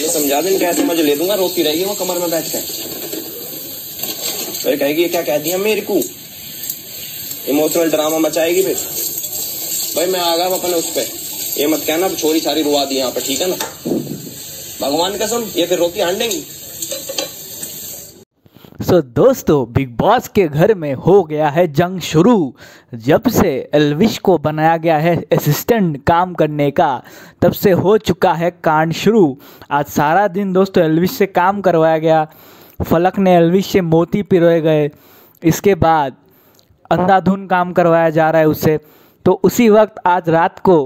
मैं समझा दे कैसे जो ले दूँगा, रोती रहेगी, वो कमर में बैठ कर फिर कहेगी क्या कह दिया मेरे को? इमोशनल ड्रामा मचाएगी फिर। भाई, मैं आ गया अपने उस पर ये मत कहना, छोरी सारी रुआ दी यहाँ पर, ठीक है ना? भगवान कसम, ये फिर रोती हांडेंगी? सो so, दोस्तों बिग बॉस के घर में हो गया है जंग शुरू। जब से एलविश को बनाया गया है असिस्टेंट काम करने का तब से हो चुका है कांड शुरू। आज सारा दिन दोस्तों एलविश से काम करवाया गया। फलक ने एलविश से मोती पिरोए गए। इसके बाद अंधाधुन काम करवाया जा रहा है उससे तो उसी वक्त आज रात को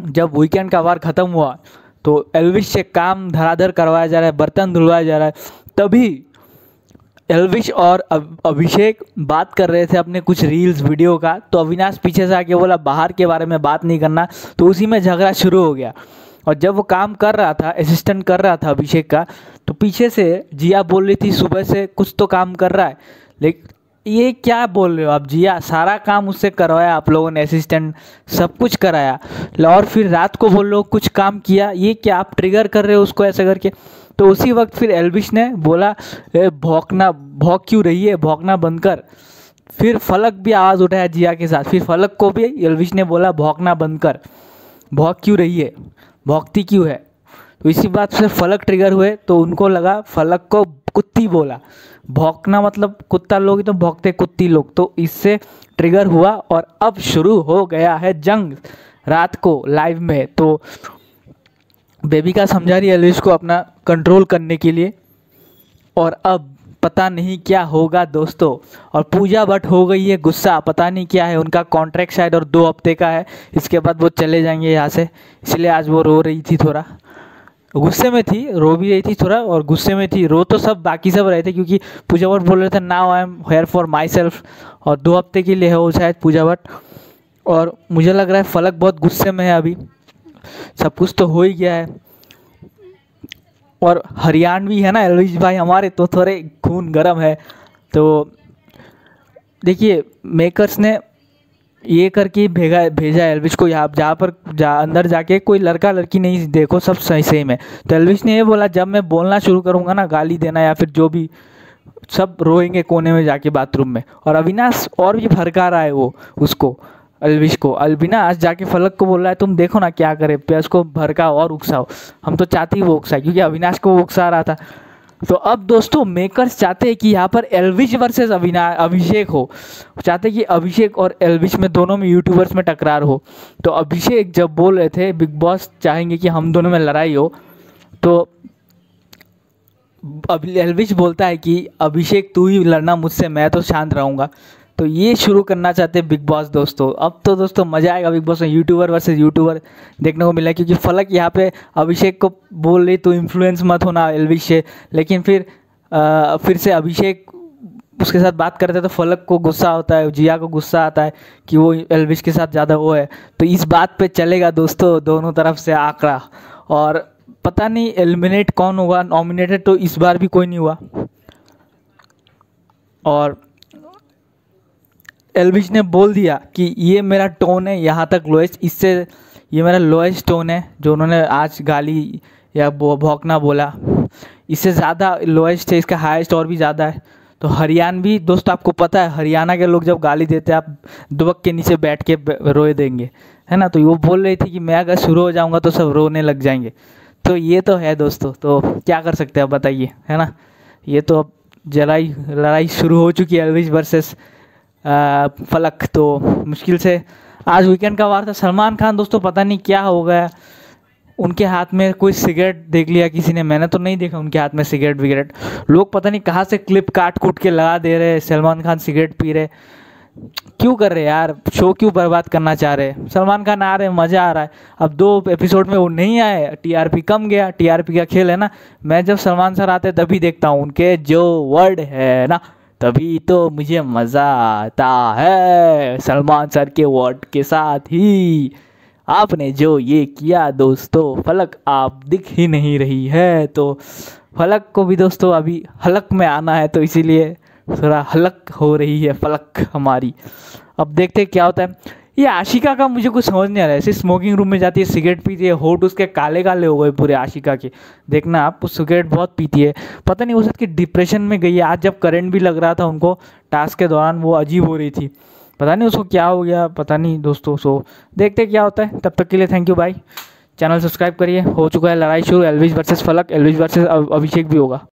जब वीकेंड का वार ख़त्म हुआ तो एलविश से काम धराधर करवाया जा रहा है बर्तन धुलवाया जा रहा है। तभी एलविश और अभिषेक बात कर रहे थे अपने कुछ रील्स वीडियो का। तो अविनाश पीछे से आके बोला, बाहर के बारे में बात नहीं करना। तो उसी में झगड़ा शुरू हो गया। और जब वो काम कर रहा था असिस्टेंट कर रहा था अभिषेक का तो पीछे से जिया बोल रही थी, सुबह से कुछ तो काम कर रहा है। लेकिन ये क्या बोल रहे हो आप जिया? सारा काम उससे करवाया आप लोगों ने असिस्टेंट सब कुछ कराया। और फिर रात को बोल लो कुछ काम किया? ये क्या आप ट्रिगर कर रहे हो उसको ऐसे करके? तो उसी वक्त फिर एल्विश ने बोला भौंकना, भौंक क्यों रही है? भौंकना बंद कर। फिर फलक भी आवाज़ उठाया जिया के साथ। फिर फलक को भी एल्विश ने बोला, भौंकना बंद कर। भौंक क्यों रही है? भौंकती क्यों है? तो इसी बात से फलक ट्रिगर हुए तो उनको लगा, फलक को कुत्ती बोला। भौंकना मतलब कुत्ता लोग तो भौंकते, कुत्ती लोग। तो इससे ट्रिगर हुआ और अब शुरू हो गया है जंग रात को लाइव में। तो बेबी का समझा रही है को अपना कंट्रोल करने के लिए। और अब पता नहीं क्या होगा दोस्तों। और पूजा भट्ट हो गई है, गुस्सा, पता नहीं क्या है, उनका कॉन्ट्रैक्ट शायद और दो हफ़्ते का है। इसके बाद वो चले जाएँगे यहाँ से। इसलिए आज वो रो रही थी थोड़ा। गुस्से में थी, रो भी रही थी थोड़ा, और गुस्से में थी। रो तो सब, बाकी सब रहे थे, क्योंकि पूजा भट्ट बोल रहे थे now I am here for myself और दो हफ़्ते के लिए है वो शायद पूजा भट्ट। और मुझे लग रहा है फलक बहुत गुस्से में है अभी। सब कुछ तो हो ही गया है। और हरियाणवी है ना एलविश भाई हमारे तो थोड़े खून गर्म है। तो देखिए मेकर्स ने ये करके भेजा भेजा एलविश को यहाँ, जहाँ पर जा अंदर जाके कोई लड़का लड़की नहीं, देखो सब सही सही में। तो एलविश ने ये बोला, जब मैं बोलना शुरू करूँगा ना, गाली देना या फिर जो भी, सब रोएँगे कोने में जाके बाथरूम में। और अविनाश और भी भड़का रहा है वो, उसको। अलविश को। अलबिना आज जाके फलक को बोल रहा है, तुम देखो ना क्या करे प्यास को भरका और उकसाओ। हम तो चाहते ही वो उकसाए, क्योंकि अविनाश को वो उकसा रहा था। तो अब दोस्तों मेकर्स चाहते हैं कि यहाँ पर एलविश वर्सेस अविना, अभिषेक हो। चाहते हैं कि अभिषेक और एलविश में दोनों में यूट्यूबर्स में टकरार हो। तो अभिषेक जब बोल रहे थे, बिग बॉस चाहेंगे कि हम दोनों में लड़ाई हो। तो अब एलविश बोलता है कि, अभिषेक, तू ही लड़ना मुझसे, मैं तो शांत रहूँगा। तो ये शुरू करना चाहते हैं बिग बॉस दोस्तों। अब तो दोस्तों मज़ा आएगा बिग बॉस में यूट्यूबर वर्सेस यूट्यूबर देखने को मिला क्योंकि फलक यहाँ पे अभिषेक को बोल रही तो इन्फ्लुएंस मत होना एलविश से। लेकिन फिर आ, फिर से अभिषेक उसके साथ बात करते हैं तो फलक को गुस्सा होता है जिया को गुस्सा आता है कि वो एलविश के साथ ज़्यादा वो है। तो इस बात पे चलेगा दोस्तों दोनों तरफ़ से आंकड़ा। और पता नहीं एलिमिनेट कौन हुआ नॉमिनेटेड तो इस बार भी कोई नहीं हुआ। और एलविश ने बोल दिया कि ये मेरा टोन है, यहाँ तक लोएस्ट इससे ये मेरा लोएस्ट टोन है, जो उन्होंने आज गाली या भौंकना बोला। इससे ज़्यादा लोएस्ट है इसका हाईएस्ट और भी ज़्यादा है। तो हरियाणवी दोस्त आपको पता है, हरियाणा के लोग जब गाली देते हैं, आप दुबक के नीचे बैठ के रोए देंगे, है ना? तो वो बोल रही थी कि मैं अगर शुरू हो जाऊँगा तो सब रोने लग जाएँगे। तो ये तो है दोस्तों तो क्या कर सकते हैं बताइए, है ना? ये तो अब जलाई, लड़ाई शुरू हो चुकी है एलविश वर्सेस फलक तो मुश्किल से। आज वीकेंड का वार था। सलमान खान, दोस्तों, पता नहीं क्या हो गया। उनके हाथ में कोई सिगरेट देख लिया किसी ने? मैंने तो नहीं देखा उनके हाथ में सिगरेट विगरेट। लोग पता नहीं कहाँ से क्लिप काट कूट के लगा दे रहे सलमान खान सिगरेट पी रहे क्यों कर रहे यार? शो क्यों बर्बाद करना चाह रहे सलमान खान आ रहे मज़ा आ रहा है। अब दो एपिसोड में वो नहीं आए। टीआरपी कम गया। टीआरपी का खेल है ना। मैं जब सलमान सर आते तभी देखता हूँ उनके जो वर्ड है ना। तभी तो मुझे मज़ा आता है। सलमान सर के वर्ड के साथ ही। आपने जो ये किया दोस्तों, फलक आप दिख ही नहीं रही है। तो फलक को भी दोस्तों, अभी हलक में आना है तो इसीलिए थोड़ा हलक हो रही है फलक हमारी। अब देखते क्या होता है। ये आशिका का मुझे कुछ समझ नहीं आ रहा है। ऐसे स्मोकिंग रूम में जाती है सिगरेट पीती है होट उसके काले काले हो गए पूरे आशिका के। देखना आप सिगरेट बहुत पीती है। पता नहीं हो सकती डिप्रेशन में गई है। आज जब करंट भी लग रहा था उनको टास्क के दौरान वो अजीब हो रही थी। पता नहीं उसको क्या हो गया, पता नहीं दोस्तों। सो देखते क्या होता है। तब तक के लिए thank you bye channel subscribe करिए। हो चुका है लड़ाई शुरू। एलविश वर्सेस फलक। एलविश वर्सेस अभिषेक भी होगा।